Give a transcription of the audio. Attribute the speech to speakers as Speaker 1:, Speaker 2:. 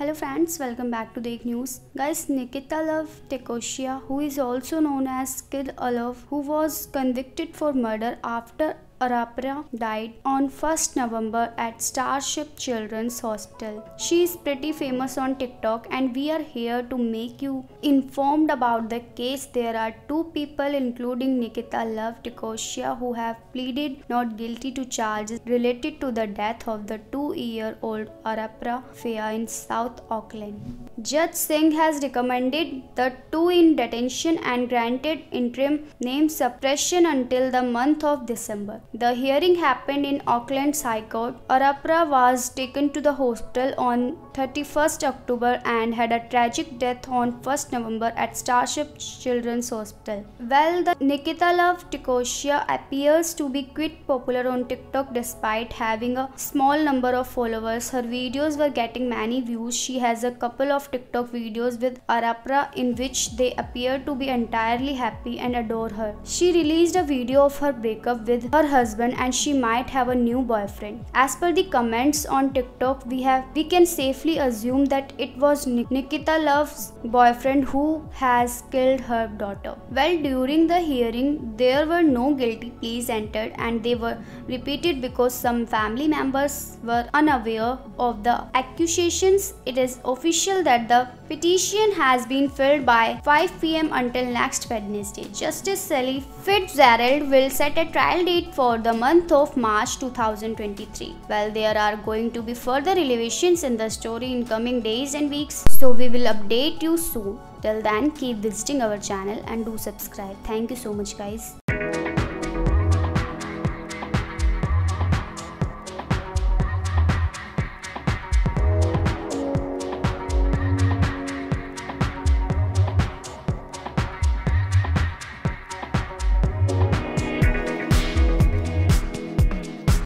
Speaker 1: Hello friends, welcome back to the News. Guys, Nikita Love Tekotia, who is also known as Kid Alov, who was convicted for murder after Arapera died on 1st November at Starship Children's Hospital. She is pretty famous on TikTok and we are here to make you informed about the case. There are two people including Nikita Love Tekotia who have pleaded not guilty to charges related to the death of the two-year-old Arapera Fia in South Auckland. Judge Singh has recommended the two in detention and granted interim name suppression until the month of December. The hearing happened in Auckland's High Court. Arapera was taken to the hospital on 31st October and had a tragic death on 1st November at Starship Children's Hospital. Well, the Nikita Love Tekotia appears to be quite popular on TikTok despite having a small number of followers. Her videos were getting many views. She has a couple of TikTok videos with Arapera in which they appear to be entirely happy and adore her. She released a video of her breakup with her husband and she might have a new boyfriend. As per the comments on TikTok, we have we can safely assume that it was Nikita Love's boyfriend who has killed her daughter. Well, during the hearing, there were no guilty pleas entered and they were repeated because some family members were unaware of the accusations. It is official that the petition has been filed by 5 pm until next Wednesday. Justice Sally Fitzgerald will set a trial date for the month of March 2023. Well, there are going to be further revelations in the story in coming days and weeks, so we will update you soon. Till then, keep visiting our channel and do subscribe. Thank you so much, guys.